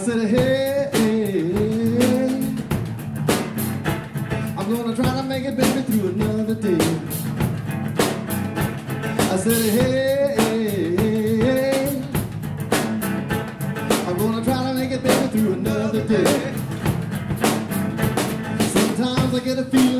said, hey, I'm gonna try to make it, baby, through another day. I said, hey, I'm gonna try to make it, baby, through another day. Sometimes I get a feeling.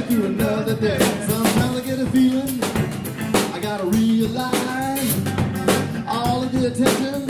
get through another day. Sometimes I get a feeling I gotta realize all of the attention